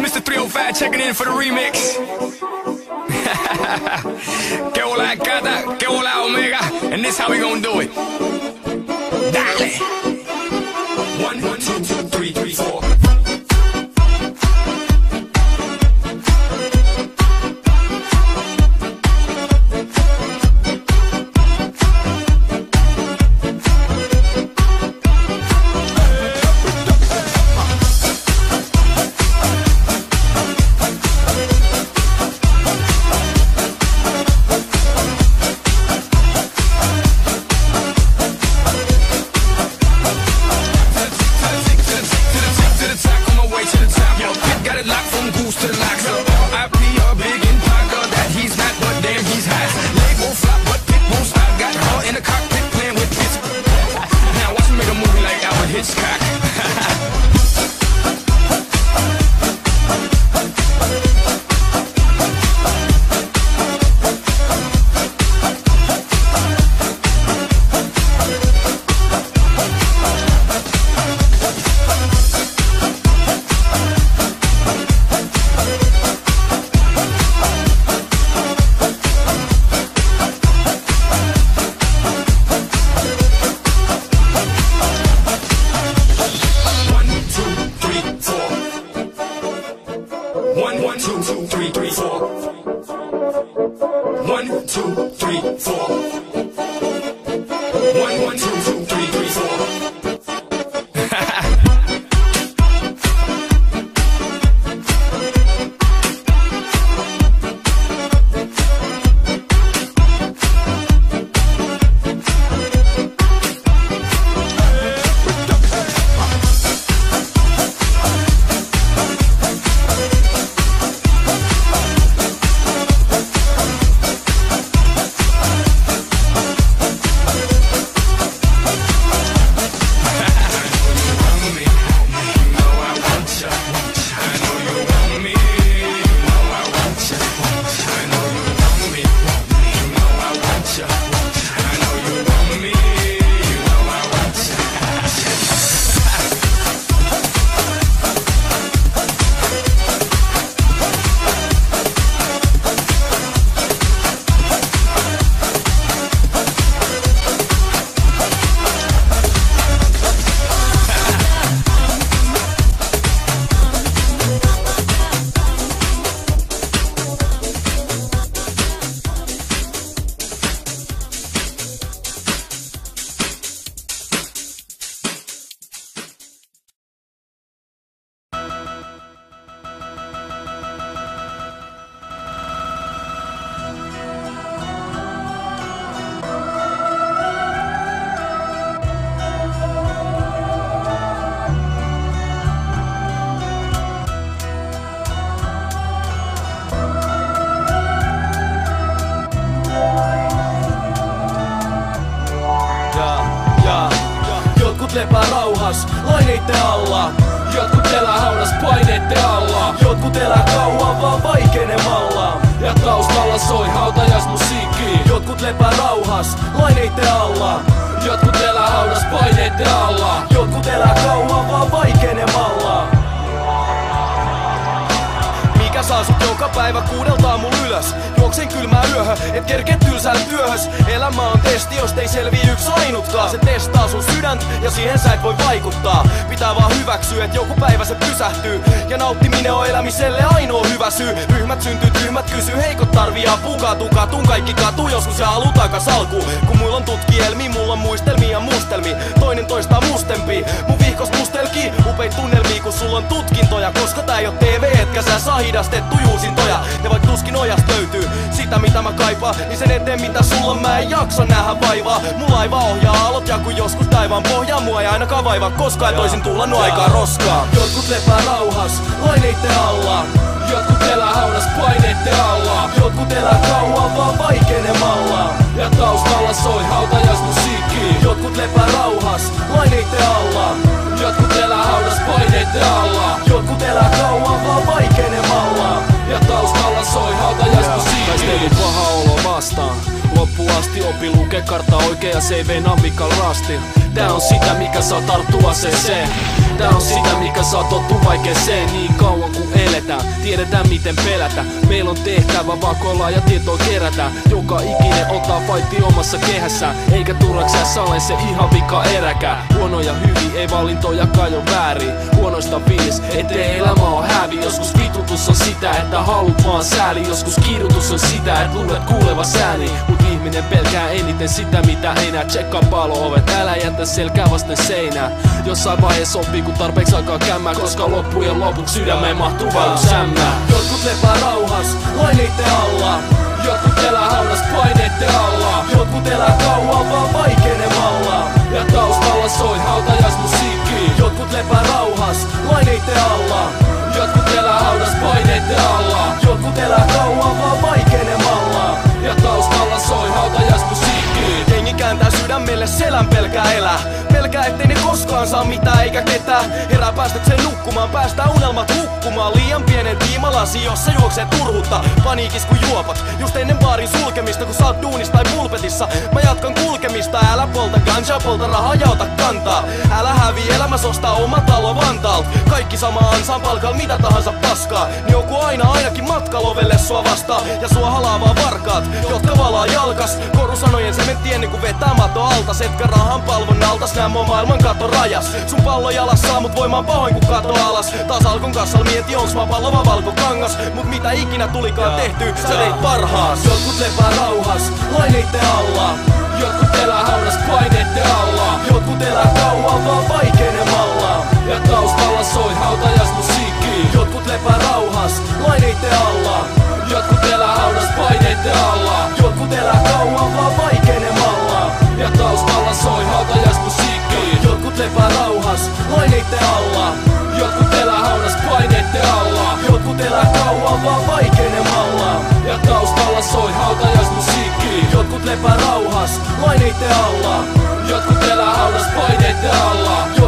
Mr. 305 checking in for the remix. que hola Cata, que hola Omega, and this how we gonna do it. Dale. Three, four. Jotkut lepää rauhas, laineitten alla. Jotkut elää haudas paineitten alla. Jotkut elää kauan vaan vaikenemalla. Ja taustalla soi hautajaismusiikki. Jotkut lepää rauhas, laineitten alla. Jotkut elää haudas paineitten alla. Jotkut elää kauan et kerke tylsään työhös. Elämä on testi, jos ei selvi yksi ainutkaan. Se testaa sun sydäntä ja siihen sä et voi vaikuttaa. Pitää vaan hyväksyä, et joku päivä se pysähtyy. Ja nauttiminen on elämiselle ainoa hyvä syy. Ryhmät syntyy, tyhmät kysyy, heikot tarvii apua. Katu, katun kaikki katu, joskus ja haluut takas alkuun. Kun mulla on tutkielmi, mulla on muistelmia ja mustelmi. Toinen toistaa mustempi, mun vihkos mustelki Upeit tunnelmia, kun sulla on tutkintoja. Koska tää ei oo TV, etkä sä saa hidastettu juusintoja. Ja vaik tuskin ojasta löytyy sitä mitä mä kaipaan Niin sen eteen mitä sulla mä en jaksa nähdä vaivaa. Mulla laiva ohjaa alot ja kun joskus taivaan pohjaa Mua ei ainakaan vaivaa koskaan. Toisin tulla no aikaa roskaa. Jotkut lepää rauhas laineitten alla Jotkut elää haudas paineitten alla. Jotkut elää kauan vaan vaikenemalla. Ja taustalla soi hautajaismusiikki Jotkut lepää rauhas laineitten alla. Jotkut elää haudas paineitten alla. Jotkut elää kauan vaan vaikenemalla. Ja taustalla soi hautajaismusiikki Taistelin paha olo vastaan. Loppuun asti Opi lukee kartta oikein ja CV navikal rasti. Tää on sitä mikä saa tarttua se se. Tää on sitä mikä saa tottua vaikeeseen. Niin kauan kun eletään Tiedetään miten pelätä. Meillä on tehtävä vakoilla ja tietoa kerätä. Joka ikinen ottaa fighti omassa kehässä. Eikä turrakseen sale se ihan vika eräkää Huono ja hyvin ei valintoja kajo väärin. Huonoista fiilis ettei elämä on hävi. Joskus vitutus on sitä että haluat vaan sääli. Joskus kiirutus on sitä että luulet kuuleva sääni Mut ihminen pelkää eniten sitä mitä ei näe Tsekkaa palo-ovet, älä jätä selkää vasten seinää. Jossain vaiheessa oppii kun tarpeeksi aikaa kämmää Koska loppujen lopuksi sydämeen mahtuu vain sämmää. Jotkut lepää rauhas, laineitten alla. Jotkut elää haudas paineitten alla. Jotkut elää kauan vaan vaikenemalla Ja taustalla soi hautajaismusiikki Jotkut lepää rauhas, laineitten alla. Jotkut elää haudas paineitten alla. Jotkut elää kauan vaan vaikenemalla sydämelle selän pelkää elää. Pelkää ettei ne koskaan saa mitään eikä ketään. Herää päästäkseen nukkumaan, päästää unelmat hukkumaan. Liian pienen tiimalasi, jossa juoksee turhutta Paniikis kun juopat, just ennen baarin sulkemista Kun sä oot duunissa tai pulpetissa. Mä jatkan kulkemista, älä polta ganja, polta rahaa ja ota kantaa. Älä hävi elämässä ostaa oma talo Vantaalt Kaikki sama ansaan palkalla mitä tahansa paskaa. Niin joku aina ainakin matkalovelle sua vastaa Ja sua halaavaa varkaat, jotka valaa jalkas. Korusanojen sementti ennen kuin vetää mato altas. Etkä rahan palvon altas, nää mua maailman kato rajas. Sun pallo jalassa, mut voimaan pahoin kun kato alas. Taas alkon kassal mieti onks mä pallo vai valko kangas Mut mitä ikinä tulikaan tehty, sä teit parhaas. Jotkut lepää rauhas, laineitten alla. Jotkut elää haudas paineitten alla. Jotkut elää kauan vaan vaikenemalla. Ja taustalla soi hautajaismusiikki Jotkut lepää rauhas, laineitten alla Jotkut elää haudas paineitten alla. Jotkut elää kauan vaan vaikenemalla. Ja taustalla soi hautajaismusiikki Jotkut lepää rauhas, laineitten alla. Jotkut elää haudas paineitten alla. Jotkut elää kauan vaan vaikenemalla. Ja taustalla soi hautajaismusiikki Jotkut lepää rauhas, laineitten alla. Jotkut elää haudas paineitten alla